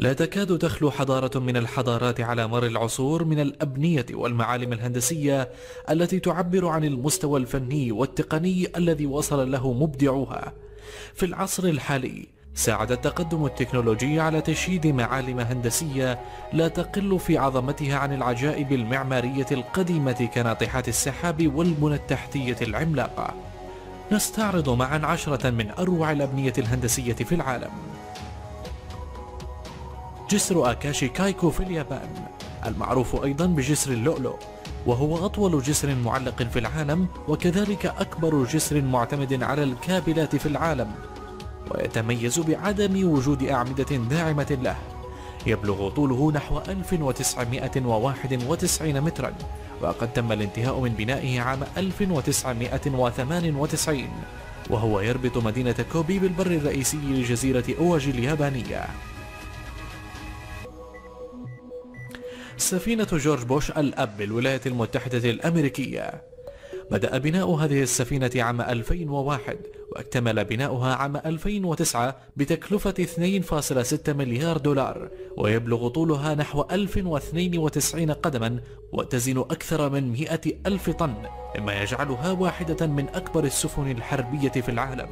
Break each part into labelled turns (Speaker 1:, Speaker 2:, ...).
Speaker 1: لا تكاد تخلو حضارة من الحضارات على مر العصور من الأبنية والمعالم الهندسية التي تعبر عن المستوى الفني والتقني الذي وصل له مبدعوها. في العصر الحالي ساعد التقدم التكنولوجي على تشييد معالم هندسية لا تقل في عظمتها عن العجائب المعمارية القديمة كناطحات السحاب والبنى التحتية العملاقة. نستعرض معا عشرة من أروع الأبنية الهندسية في العالم. جسر آكاشي كايكو في اليابان المعروف أيضا بجسر اللؤلؤ وهو أطول جسر معلق في العالم وكذلك أكبر جسر معتمد على الكابلات في العالم. ويتميز بعدم وجود أعمدة داعمة له. يبلغ طوله نحو 1991 مترا وقد تم الانتهاء من بنائه عام 1998 وهو يربط مدينة كوبي بالبر الرئيسي لجزيرة أواجي اليابانية. سفينة جورج بوش الأب بالولايات المتحدة الأمريكية. بدأ بناء هذه السفينة عام 2001 واكتمل بناؤها عام 2009 بتكلفة 2.6 مليار دولار ويبلغ طولها نحو 1092 قدما وتزن أكثر من 100 ألف طن مما يجعلها واحدة من أكبر السفن الحربية في العالم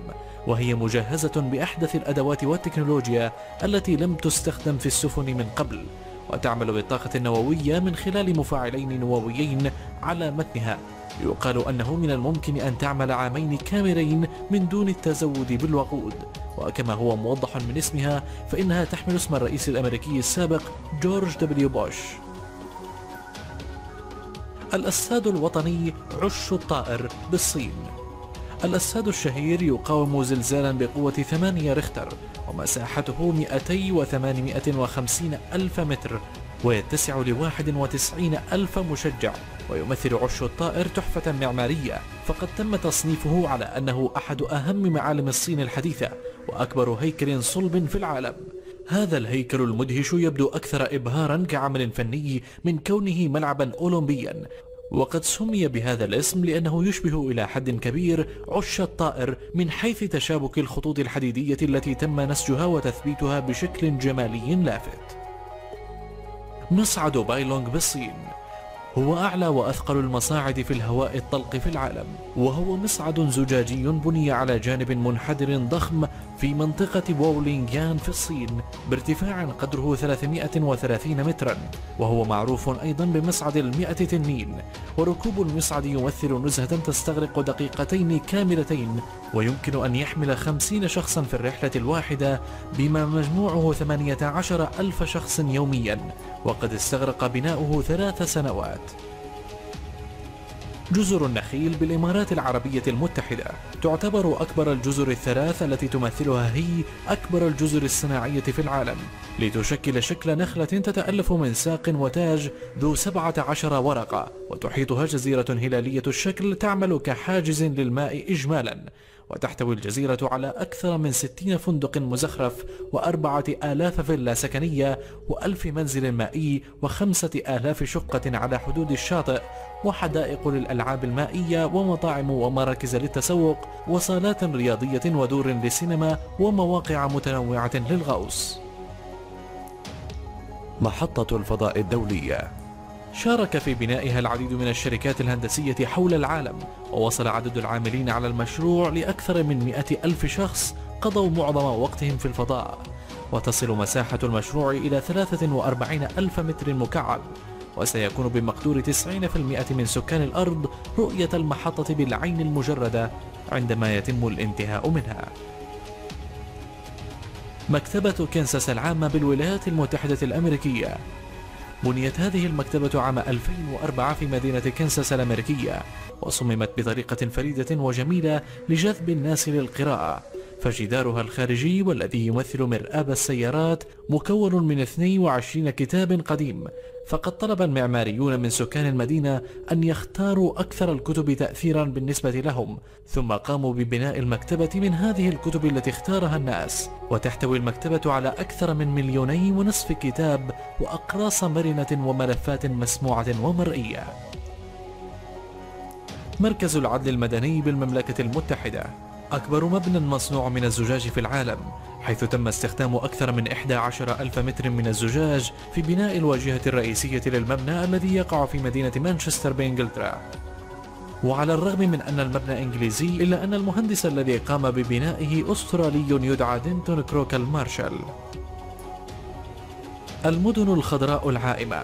Speaker 1: وهي مجهزة بأحدث الأدوات والتكنولوجيا التي لم تستخدم في السفن من قبل. وتعمل بالطاقة النووية من خلال مفاعلين نوويين على متنها. يقال أنه من الممكن أن تعمل عامين كاملين من دون التزود بالوقود. وكما هو موضح من اسمها فإنها تحمل اسم الرئيس الأمريكي السابق جورج دبليو بوش. الأستاذ الوطني عش الطائر بالصين. الأساد الشهير يقاوم زلزالا بقوة 8 ريختر ومساحته 200 ألف متر ويتسع ل 91 ألف مشجع ويمثل عش الطائر تحفة معمارية. فقد تم تصنيفه على أنه أحد أهم معالم الصين الحديثة وأكبر هيكل صلب في العالم. هذا الهيكل المدهش يبدو أكثر إبهارا كعمل فني من كونه ملعبا أولمبيا وقد سمي بهذا الاسم لأنه يشبه إلى حد كبير عش الطائر من حيث تشابك الخطوط الحديدية التي تم نسجها وتثبيتها بشكل جمالي لافت. مصعد بايلونغ بالصين. هو أعلى وأثقل المصاعد في الهواء الطلق في العالم وهو مصعد زجاجي بني على جانب منحدر ضخم في منطقة وولينغيان في الصين بارتفاع قدره 330 مترا وهو معروف أيضا بمصعد المئة تنين وركوب المصعد يمثل نزهة تستغرق دقيقتين كاملتين ويمكن أن يحمل 50 شخصا في الرحلة الواحدة بما مجموعه 18 ألف شخص يوميا وقد استغرق بناؤه ثلاث سنوات. جزر النخيل بالإمارات العربية المتحدة. تعتبر أكبر الجزر الثلاث التي تمثلها هي أكبر الجزر الصناعية في العالم. لتشكل شكل نخلة تتألف من ساق وتاج ذو 17 ورقة وتحيطها جزيرة هلالية الشكل تعمل كحاجز للماء إجمالا. وتحتوي الجزيرة على أكثر من 60 فندق مزخرف وأربعة آلاف فيلا سكنية وألف منزل مائي وخمسة آلاف شقة على حدود الشاطئ وحدائق للألعاب المائية ومطاعم ومراكز للتسوق وصالات رياضية ودور للسينما ومواقع متنوعة للغوص. محطة الفضاء الدولية. شارك في بنائها العديد من الشركات الهندسية حول العالم ووصل عدد العاملين على المشروع لأكثر من مئة ألف شخص قضوا معظم وقتهم في الفضاء. وتصل مساحة المشروع إلى 43 ألف متر مكعب وسيكون بمقدور 90% من سكان الأرض رؤية المحطة بالعين المجردة عندما يتم الانتهاء منها. مكتبة كنساس العامة بالولايات المتحدة الأمريكية. بنيت هذه المكتبة عام 2004 في مدينة كنساس الأمريكية وصممت بطريقة فريدة وجميلة لجذب الناس للقراءة. فجدارها الخارجي والذي يمثل مرآب السيارات مكون من 22 كتاب قديم. فقد طلب المعماريون من سكان المدينة أن يختاروا أكثر الكتب تأثيرا بالنسبة لهم ثم قاموا ببناء المكتبة من هذه الكتب التي اختارها الناس. وتحتوي المكتبة على أكثر من مليوني ونصف كتاب وأقراص مرنة وملفات مسموعة ومرئية. مركز العدل المدني بالمملكة المتحدة. أكبر مبنى مصنوع من الزجاج في العالم حيث تم استخدام أكثر من 11 ألف متر من الزجاج في بناء الواجهة الرئيسية للمبنى الذي يقع في مدينة مانشستر بإنجلترا. وعلى الرغم من أن المبنى إنجليزي إلا أن المهندس الذي قام ببنائه أسترالي يدعى دينتون كروكال مارشال. المدن الخضراء العائمة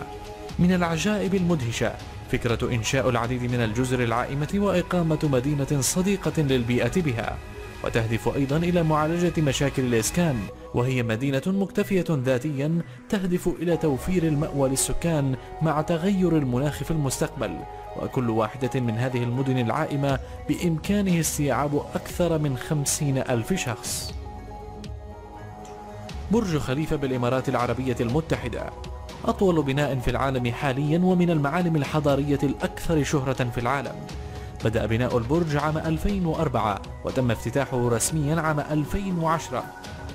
Speaker 1: من العجائب المدهشة فكرة إنشاء العديد من الجزر العائمة وإقامة مدينة صديقة للبيئة بها وتهدف أيضا إلى معالجة مشاكل الإسكان وهي مدينة مكتفية ذاتيا تهدف إلى توفير المأوى للسكان مع تغير المناخ في المستقبل وكل واحدة من هذه المدن العائمة بإمكانه استيعاب أكثر من خمسين ألف شخص. برج خليفة بالإمارات العربية المتحدة. أطول بناء في العالم حاليا ومن المعالم الحضارية الأكثر شهرة في العالم. بدأ بناء البرج عام 2004 وتم افتتاحه رسميا عام 2010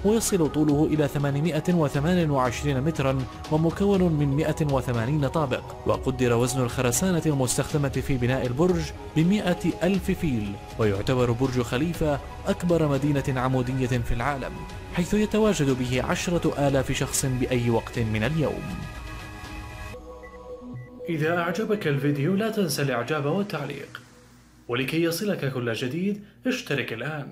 Speaker 1: ويصل طوله إلى 828 مترا ومكون من 180 طابق. وقدر وزن الخرسانة المستخدمة في بناء البرج بمئة ألف فيل. ويعتبر برج خليفة أكبر مدينة عمودية في العالم حيث يتواجد به عشرة آلاف شخص بأي وقت من اليوم. إذا أعجبك الفيديو لا تنسى الإعجاب والتعليق. ولكي يصلك كل جديد اشترك الآن.